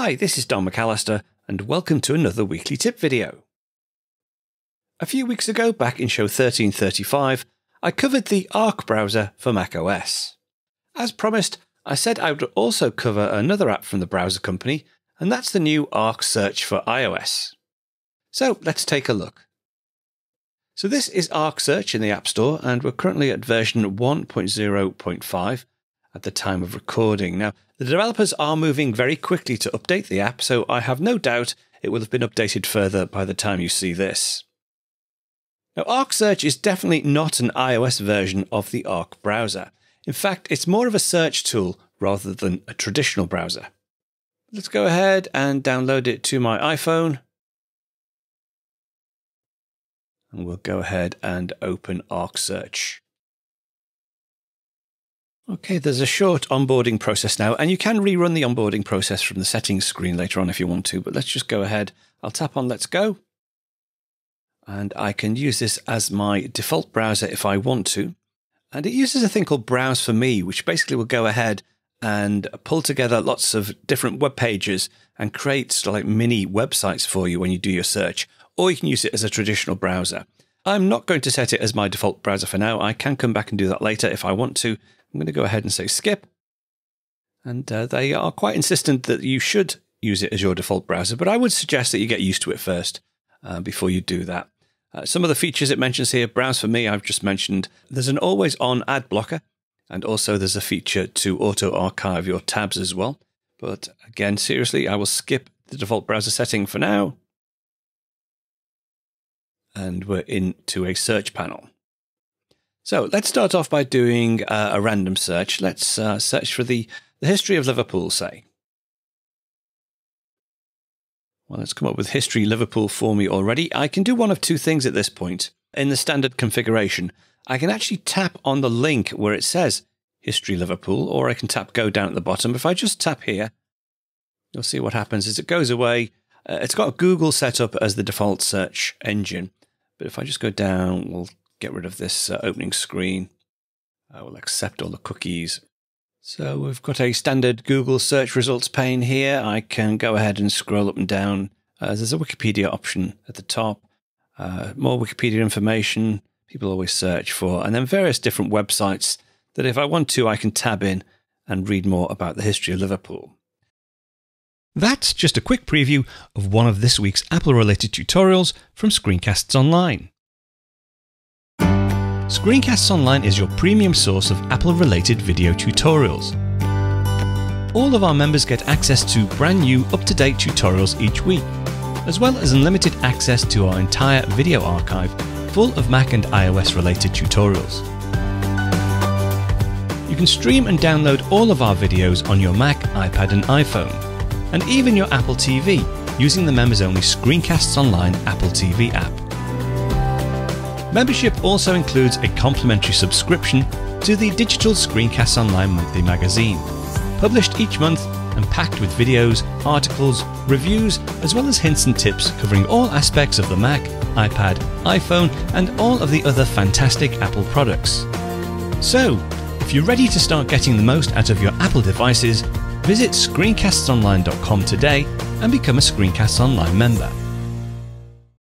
Hi, this is Don McAllister, and welcome to another weekly tip video. A few weeks ago, back in show 1335, I covered the Arc browser for macOS. As promised, I said I would also cover another app from the browser company, and that's the new Arc Search for iOS. So let's take a look. So this is Arc Search in the App Store, and we're currently at version 1.0.5 at the time of recording. Now, the developers are moving very quickly to update the app, so I have no doubt it will have been updated further by the time you see this. Now, Arc Search is definitely not an iOS version of the Arc browser. In fact, it's more of a search tool rather than a traditional browser. Let's go ahead and download it to my iPhone. and we'll go ahead and open Arc Search. Okay, there's a short onboarding process now, and you can rerun the onboarding process from the settings screen later on if you want to, but let's just go ahead. I'll tap on Let's Go, and I can use this as my default browser if I want to. And it uses a thing called Browse for Me, which basically will go ahead and pull together lots of different web pages and create like mini websites for you when you do your search or you can use it as a traditional browser. I'm not going to set it as my default browser for now. I can come back and do that later if I want to. I'm going to go ahead and say skip. And uh, they are quite insistent that you should use it as your default browser, but I would suggest that you get used to it first uh, before you do that. Uh, some of the features it mentions here, Browse for Me, I've just mentioned. There's an always on ad blocker, and also there's a feature to auto archive your tabs as well. But again, seriously, I will skip the default browser setting for now and we're into a search panel. So let's start off by doing uh, a random search. Let's uh, search for the, the history of Liverpool, say. Well, let's come up with history Liverpool for me already. I can do one of two things at this point. In the standard configuration, I can actually tap on the link where it says history Liverpool, or I can tap go down at the bottom. If I just tap here, you'll see what happens is it goes away. Uh, it's got Google set up as the default search engine. But if I just go down, we'll get rid of this uh, opening screen. I will accept all the cookies. So we've got a standard Google search results pane here. I can go ahead and scroll up and down. Uh, there's a Wikipedia option at the top. Uh, more Wikipedia information people always search for, and then various different websites that if I want to, I can tab in and read more about the history of Liverpool. That's just a quick preview of one of this week's Apple related tutorials from Screencasts Online. Screencasts Online is your premium source of Apple related video tutorials. All of our members get access to brand new up to date tutorials each week, as well as unlimited access to our entire video archive full of Mac and iOS related tutorials. You can stream and download all of our videos on your Mac, iPad, and iPhone and even your Apple TV using the members only Screencasts Online Apple TV app. Membership also includes a complimentary subscription to the digital Screencasts Online monthly magazine, published each month and packed with videos, articles, reviews, as well as hints and tips covering all aspects of the Mac, iPad, iPhone, and all of the other fantastic Apple products. So, if you're ready to start getting the most out of your Apple devices, Visit screencastsonline.com today and become a Screencasts Online member.